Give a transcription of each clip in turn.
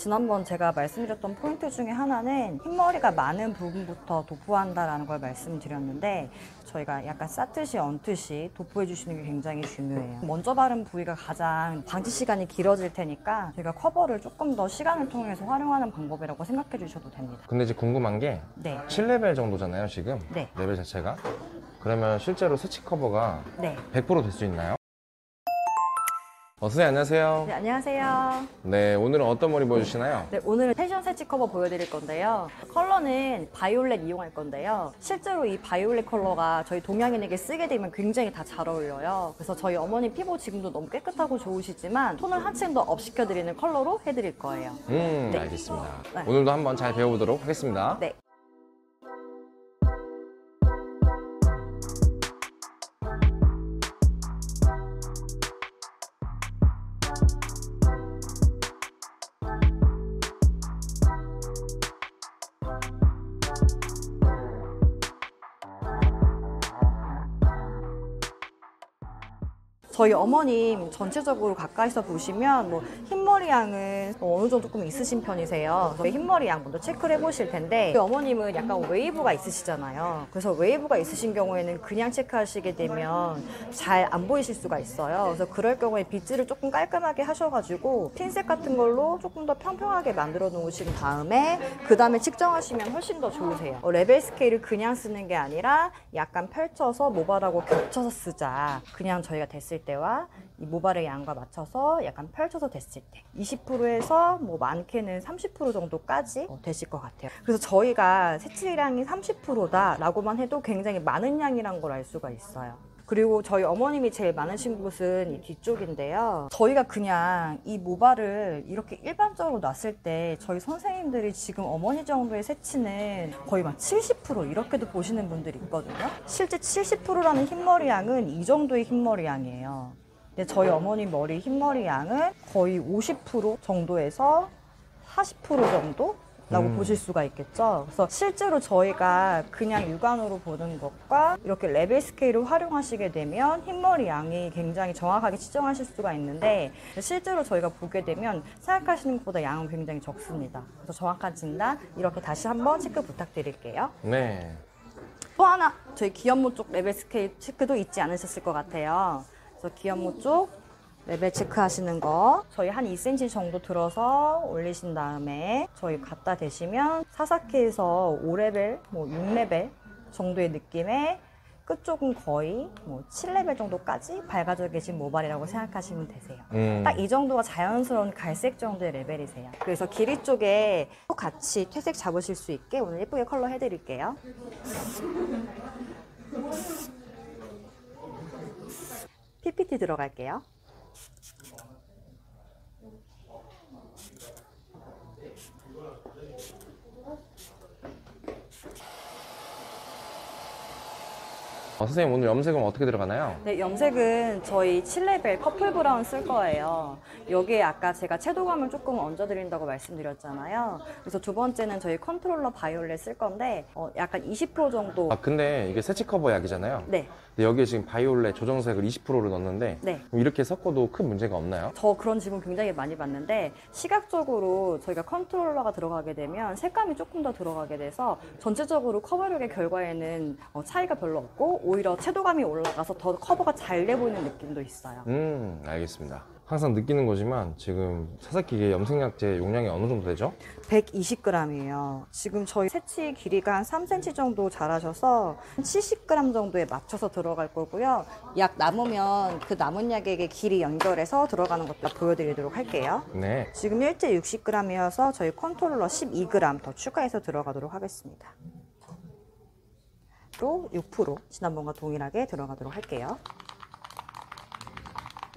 지난번 제가 말씀드렸던 포인트 중에 하나는 흰머리가 많은 부분부터 도포한다라는 걸 말씀드렸는데 저희가 약간 쌓듯이 얹듯이 도포해 주시는 게 굉장히 중요해요. 먼저 바른 부위가 가장 방치 시간이 길어질 테니까 저희가 커버를 조금 더 시간을 통해서 활용하는 방법이라고 생각해 주셔도 됩니다. 근데 이제 궁금한 게 네. 7레벨 정도잖아요, 지금. 네. 레벨 자체가. 그러면 실제로 새치 커버가 네. 100%될 수 있나요? 어, 선생님 안녕하세요. 네, 안녕하세요. 네, 오늘은 어떤 머리 보여주시나요? 네, 오늘은 패션 새치 커버 보여드릴 건데요. 컬러는 바이올렛 이용할 건데요. 실제로 이 바이올렛 컬러가 저희 동양인에게 쓰게 되면 굉장히 다 잘 어울려요. 그래서 저희 어머니 피부 지금도 너무 깨끗하고 좋으시지만 톤을 한층 더 up 시켜드리는 컬러로 해드릴 거예요. 음, 네. 알겠습니다. 네. 오늘도 한번 잘 배워보도록 하겠습니다. 네. 저희 어머님 전체적으로 가까이서 보시면 뭐 흰머리 양은 어느 정도 조금 있으신 편이세요. 흰머리 양 먼저 체크를 해보실 텐데 저희 어머님은 약간 웨이브가 있으시잖아요. 그래서 웨이브가 있으신 경우에는 그냥 체크하시게 되면 잘 안 보이실 수가 있어요. 그래서 그럴 경우에 빗질을 조금 깔끔하게 하셔가지고 핀셋 같은 걸로 조금 더 평평하게 만들어 놓으신 다음에 그 다음에 측정하시면 훨씬 더 좋으세요. 어, 레벨 스케일을 그냥 쓰는 게 아니라 약간 펼쳐서 모발하고 겹쳐서 쓰자. 그냥 저희가 됐을 때와 이 모발의 양과 맞춰서 약간 펼쳐서 됐을 때 20%에서 뭐 많게는 30% 정도까지 어, 되실 것 같아요. 그래서 저희가 세치량이 30%다라고만 해도 굉장히 많은 양이란 걸 알 수가 있어요. 그리고 저희 어머님이 제일 많으신 곳은 이 뒤쪽인데요. 저희가 그냥 이 모발을 이렇게 일반적으로 놨을 때 저희 선생님들이 지금 어머니 정도의 세치는 거의 막 70% 이렇게도 보시는 분들이 있거든요. 실제 70%라는 흰머리 양은 이 정도의 흰머리 양이에요. 근데 저희 어머니 머리 흰머리 양은 거의 50% 정도에서 40% 정도? 라고 음. 보실 수가 있겠죠. 그래서 실제로 저희가 그냥 육안으로 보는 것과 이렇게 레벨 스케일을 활용하시게 되면 흰머리 양이 굉장히 정확하게 측정하실 수가 있는데 실제로 저희가 보게 되면 생각하시는 것보다 양은 굉장히 적습니다. 그래서 정확한 진단 이렇게 다시 한번 체크 부탁드릴게요. 네. 또 하나 저희 기염모 쪽 레벨 스케일 체크도 잊지 않으셨을 것 같아요. 그래서 기염모 쪽 레벨 체크하시는 거 저희 한 2cm 정도 들어서 올리신 다음에 저희 갖다 대시면 사사키에서 5레벨, 뭐 6레벨 정도의 느낌의 끝쪽은 거의 뭐 7레벨 정도까지 밝아져 계신 모발이라고 생각하시면 되세요. 음, 딱이 정도가 자연스러운 갈색 정도의 레벨이세요. 그래서 길이 쪽에 또 같이 퇴색 잡으실 수 있게 오늘 예쁘게 컬러 해드릴게요. PPT 들어갈게요. 어, 선생님 오늘 염색은 어떻게 들어가나요? 네, 염색은 저희 7레벨 커플 브라운 쓸 거예요. 여기에 아까 제가 채도감을 조금 얹어드린다고 말씀드렸잖아요. 그래서 두 번째는 저희 컨트롤러 바이올렛 쓸 건데 어, 약간 20% 정도 아 근데 이게 새치 커버 약이잖아요. 네, 근데 여기에 지금 바이올렛 조정색을 20%를 넣었는데 네. 그럼 이렇게 섞어도 큰 문제가 없나요? 저 그런 질문 굉장히 많이 받는데 시각적으로 저희가 컨트롤러가 들어가게 되면 색감이 조금 더 들어가게 돼서 전체적으로 커버력의 결과에는 어, 차이가 별로 없고 오히려 채도감이 올라가서 더 커버가 잘 돼 보이는 느낌도 있어요. 음, 알겠습니다. 항상 느끼는 거지만 지금 사사키의 염색약제 용량이 어느 정도 되죠? 120g이에요. 지금 저희 새치 길이가 한 3cm 정도 자라셔서 70g 정도에 맞춰서 들어갈 거고요. 약 남으면 그 남은 약액에 길이 연결해서 들어가는 것도 보여드리도록 할게요. 네. 지금 1대 60g이어서 저희 컨트롤러 12g 더 추가해서 들어가도록 하겠습니다. 또 6% 지난번과 동일하게 들어가도록 할게요.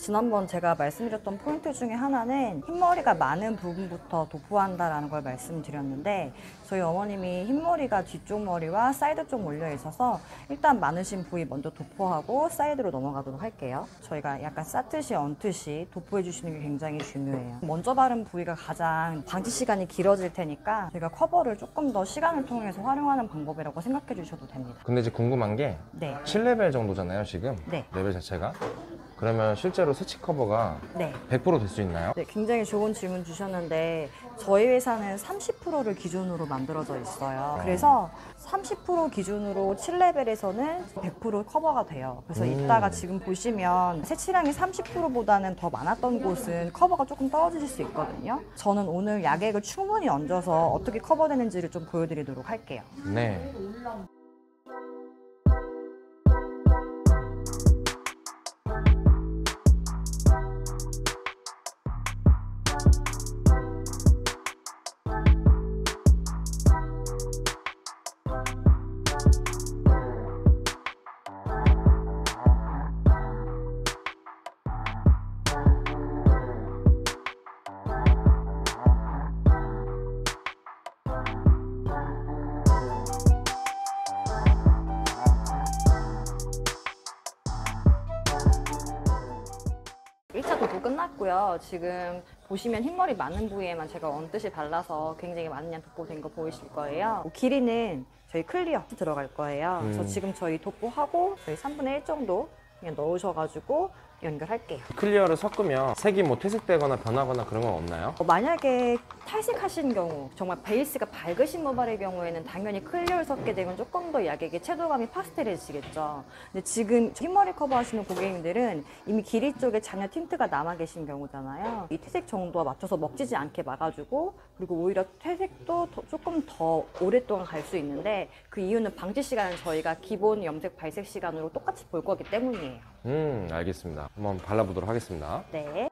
지난번 제가 말씀드렸던 포인트 중에 하나는 흰머리가 많은 부분부터 도포한다라는 걸 말씀드렸는데 저희 어머님이 흰머리가 뒤쪽 머리와 사이드 쪽 몰려 있어서 일단 많으신 부위 먼저 도포하고 사이드로 넘어가도록 할게요. 저희가 약간 쌓듯이 얹듯이 도포해 주시는 게 굉장히 중요해요. 먼저 바른 부위가 가장 방치 시간이 길어질 테니까 저희가 커버를 조금 더 시간을 통해서 활용하는 방법이라고 생각해 주셔도 됩니다. 근데 이제 궁금한 게 네. 7레벨 정도잖아요, 지금. 네. 레벨 자체가. 그러면 실제로 새치 커버가 네. 100%될 수 있나요? 네, 굉장히 좋은 질문 주셨는데 저희 회사는 30%를 기준으로 만들어져 있어요. 그래서 30% 기준으로 7레벨에서는 100% 커버가 돼요. 그래서 음. 이따가 지금 보시면 세치량이 30%보다는 더 많았던 곳은 커버가 조금 떨어지실 수 있거든요. 저는 오늘 약액을 충분히 얹어서 어떻게 커버되는지를 좀 보여드리도록 할게요. 네. 끝났고요. 지금 보시면 흰머리 많은 부위에만 제가 얹듯이 발라서 굉장히 많은 양 도포된 거 보이실 거예요. 길이는 저희 clear 들어갈 거예요. 그래서 음. 지금 저희 도포하고 저희 3분의 1 정도 그냥 넣으셔가지고 연결할게요. clear를 섞으면 색이 뭐 퇴색되거나 변하거나 그런 건 없나요? 어, 만약에 탈색하신 경우, 정말 베이스가 밝으신 모발의 경우에는 당연히 clear를 섞게 되면 조금 더 약액의 채도감이 파스텔해지겠죠. 근데 지금 흰머리 커버하시는 고객님들은 이미 길이 쪽에 잔여 틴트가 남아 계신 경우잖아요. 이 퇴색 정도와 맞춰서 먹지지 않게 막아주고 그리고 오히려 퇴색도 더- 조금 더 오랫동안 갈 수 있는데 그 이유는 방치 시간은 저희가 기본 염색 발색 시간으로 똑같이 볼 거기 때문이에요. 음, 알겠습니다. 한번 발라보도록 하겠습니다. 네.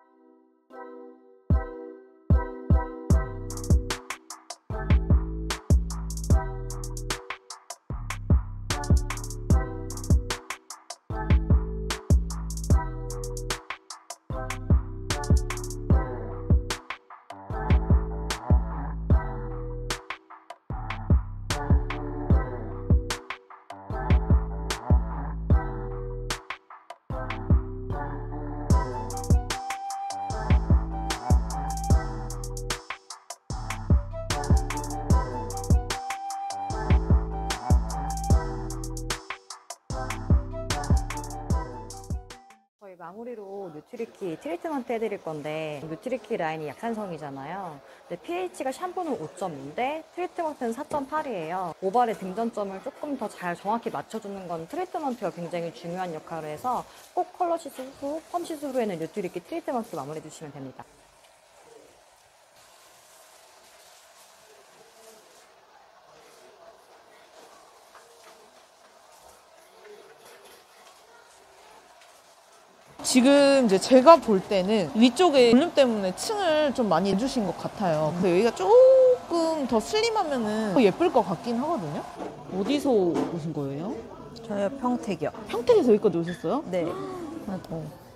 마무리로 뉴트리키 트리트먼트 해드릴 건데 뉴트리키 라인이 약산성이잖아요. 근데 pH가 샴푸는 5.5인데 트리트먼트는 4.8이에요. 모발의 등전점을 조금 더 잘 정확히 맞춰주는 건 트리트먼트가 굉장히 중요한 역할을 해서 꼭 컬러 시술 후, 펌 시술 후에는 뉴트리키 트리트먼트 마무리해 주시면 됩니다. 지금 이제 제가 볼 때는 위쪽에 볼륨 때문에 층을 좀 많이 해주신 것 같아요. 근데 여기가 조금 더 슬림하면은 더 예쁠 것 같긴 하거든요. 어디서 오신 거예요? 저요 평택이요. 평택에서 여기까지 오셨어요? 네. 아이고.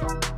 Bye.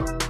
you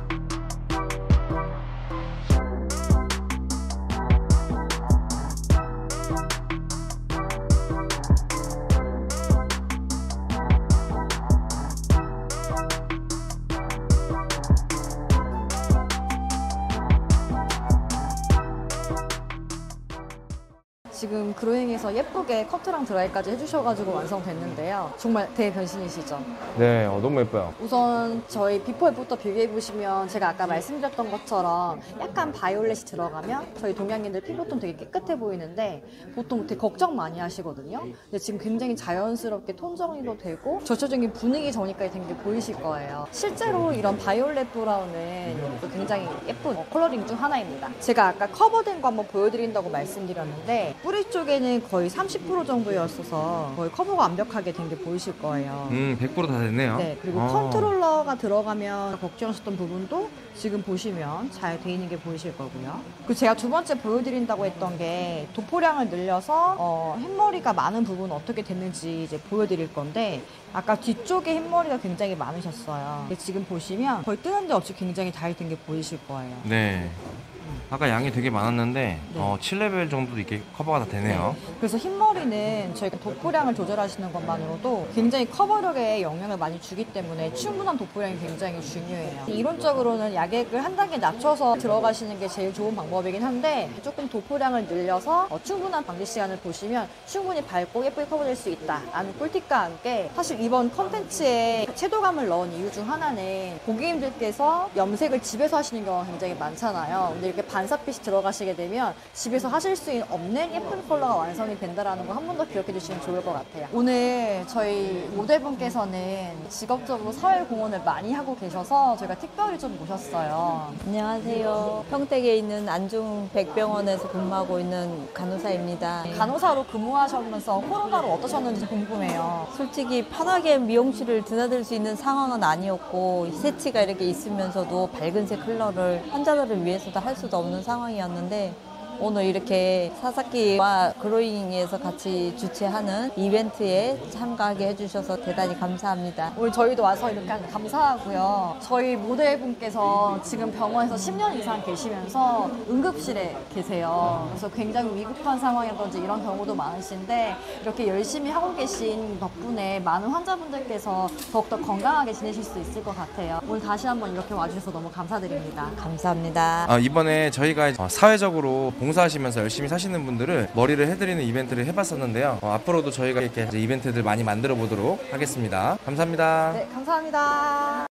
지금 그로잉에서 예쁘게 커트랑 드라이까지 해주셔가지고 완성됐는데요. 정말 대변신이시죠? 네, 어, 너무 예뻐요. 우선 저희 before after 비교해보시면 제가 아까 말씀드렸던 것처럼 약간 violet이 들어가면 저희 동양인들 피부톤 되게 깨끗해 보이는데 보통 되게 걱정 많이 하시거든요. 근데 지금 굉장히 자연스럽게 톤 정리도 되고 전체적인 분위기 정리까지 된 게 보이실 거예요. 실제로 이런 violet brown은 또 굉장히 예쁜 어, coloring 중 하나입니다. 제가 아까 커버된 거 한번 보여드린다고 말씀드렸는데 뿌리 쪽에는 거의 30% 정도였어서 거의 커버가 완벽하게 된 게 보이실 거예요. 음, 100%다 됐네요. 네, 그리고 어. 컨트롤러가 들어가면 걱정하셨던 부분도 지금 보시면 잘 돼 있는 게 보이실 거고요. 그리고 제가 두 번째 보여드린다고 했던 게 도포량을 늘려서 어, 흰머리가 많은 부분 어떻게 됐는지 이제 보여드릴 건데 아까 뒤쪽에 흰머리가 굉장히 많으셨어요. 지금 보시면 거의 뜨는 데 없이 굉장히 잘 된 게 보이실 거예요. 네. 아까 양이 되게 많았는데 어, 7레벨 정도 이렇게 커버가 다 되네요. 그래서 흰머리는 저희가 도포량을 조절하시는 것만으로도 굉장히 커버력에 영향을 많이 주기 때문에 충분한 도포량이 굉장히 중요해요. 이론적으로는 약액을 한 단계 낮춰서 들어가시는 게 제일 좋은 방법이긴 한데 조금 도포량을 늘려서 어, 충분한 방지 시간을 보시면 충분히 밝고 예쁘게 커버될 수 있다라는 꿀팁과 함께 사실 이번 컨텐츠에 채도감을 넣은 이유 중 하나는 고객님들께서 염색을 집에서 하시는 경우가 굉장히 많잖아요. 근데 이렇게 반사빛이 들어가시게 되면 집에서 하실 수 없는 예쁜 컬러가 완성이 된다는 거 한 번 더 기억해 주시면 좋을 것 같아요. 오늘 저희 모델분께서는 직업적으로 사회공헌을 많이 하고 계셔서 저희가 특별히 좀 모셨어요. 안녕하세요. 평택에 있는 안중 백병원에서 근무하고 있는 간호사입니다. 간호사로 근무하시면서 코로나로 어떠셨는지 궁금해요. 솔직히 편하게 미용실을 드나들 수 있는 상황은 아니었고 세치가 이렇게 있으면서도 밝은색 컬러를 환자들을 위해서도 할 수도 없는 상황이었는데 오늘 이렇게 사사키와 그로잉에서 같이 주최하는 이벤트에 참가하게 해주셔서 대단히 감사합니다. 오늘 저희도 와서 이렇게 감사하고요. 저희 모델분께서 지금 병원에서 10년 이상 계시면서 응급실에 계세요. 그래서 굉장히 위급한 상황이라든지 이런 경우도 많으신데 이렇게 열심히 하고 계신 덕분에 많은 환자분들께서 더욱더 건강하게 지내실 수 있을 것 같아요. 오늘 다시 한번 이렇게 와주셔서 너무 감사드립니다. 감사합니다. 아, 이번에 저희가 어, 사회적으로 봉 사하시면서 열심히 사시는 분들을 머리를 해드리는 이벤트를 해봤었는데요. 어, 앞으로도 저희가 이렇게 이벤트들 많이 만들어 보도록 하겠습니다. 감사합니다. 네, 감사합니다.